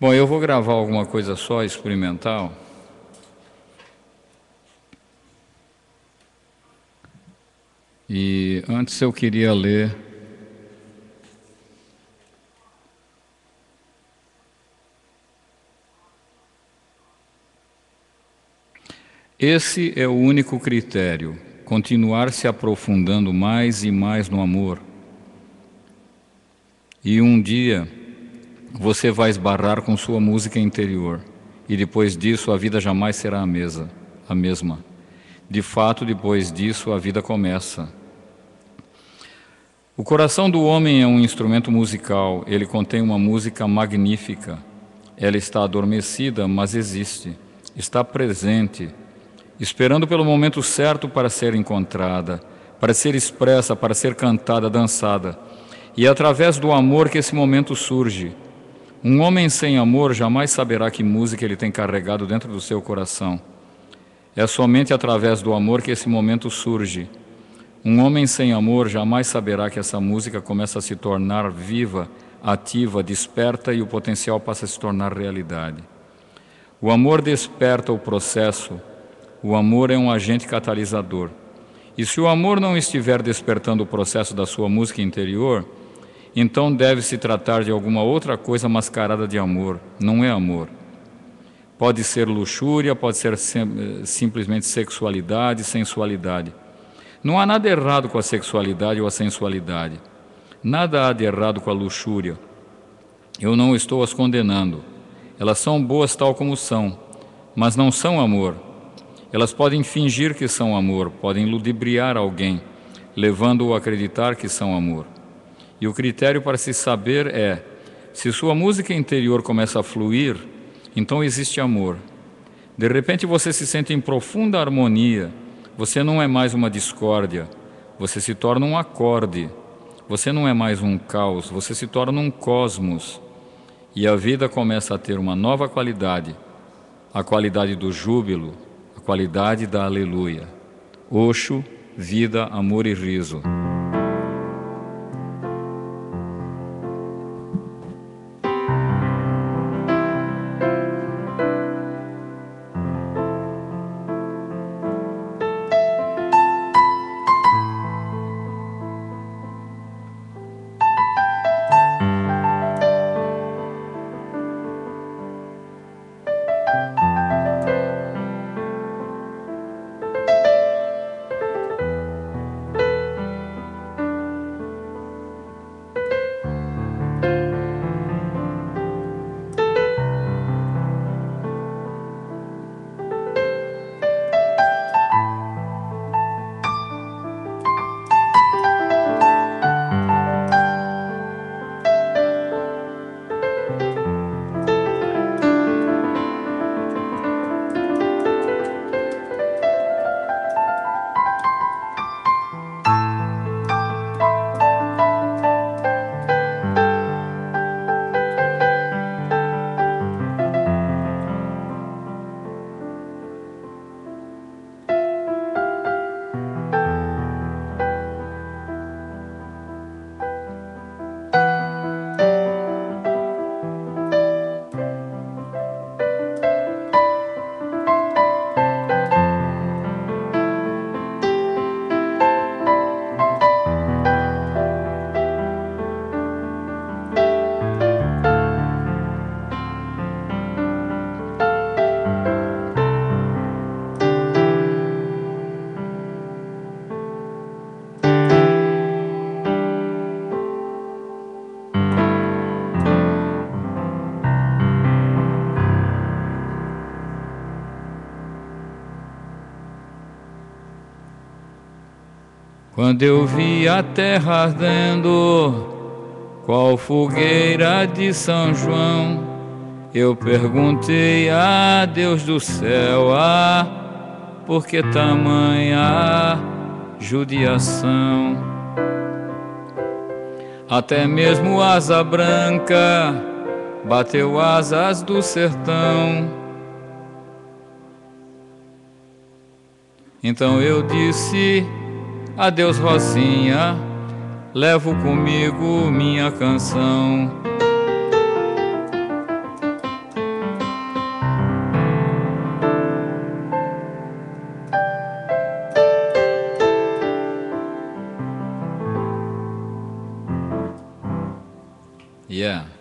Bom, eu vou gravar alguma coisa só experimental. E antes eu queria ler Esse é o único critério, continuar se aprofundando mais e mais no amor. E um dia você vai esbarrar com sua música interior, e depois disso a vida jamais será a mesma, a mesma. De fato, depois disso a vida começa. O coração do homem é um instrumento musical, ele contém uma música magnífica. Ela está adormecida, mas existe, está presente esperando pelo momento certo para ser encontrada, para ser expressa, para ser cantada, dançada. E é através do amor que esse momento surge. Um homem sem amor jamais saberá que música ele tem carregado dentro do seu coração. É somente através do amor que esse momento surge. Um homem sem amor jamais saberá que essa música começa a se tornar viva, ativa, desperta e o potencial passa a se tornar realidade. O amor desperta o processo, o amor é um agente catalisador. E se o amor não estiver despertando o processo da sua música interior, então deve se tratar de alguma outra coisa mascarada de amor. Não é amor. Pode ser luxúria, pode ser sim, simplesmente sexualidade, sensualidade. Não há nada errado com a sexualidade ou a sensualidade. Nada há de errado com a luxúria. Eu não estou as condenando. Elas são boas tal como são, mas não são amor. Elas podem fingir que são amor, podem ludibriar alguém, levando-o a acreditar que são amor. E o critério para se saber é: se sua música interior começa a fluir, então existe amor. De repente você se sente em profunda harmonia, você não é mais uma discórdia, você se torna um acorde. Você não é mais um caos, você se torna um cosmos. E a vida começa a ter uma nova qualidade, a qualidade do júbilo, qualidade da aleluia. Oxo, vida, amor e riso. Quando eu vi a terra ardendo, qual fogueira de São João, eu perguntei a Deus do céu, ah, por que tamanha judiação? Até mesmo asa branca bateu asas do sertão. Então eu disse Adeus, Rosinha, levo comigo minha canção. Yeah.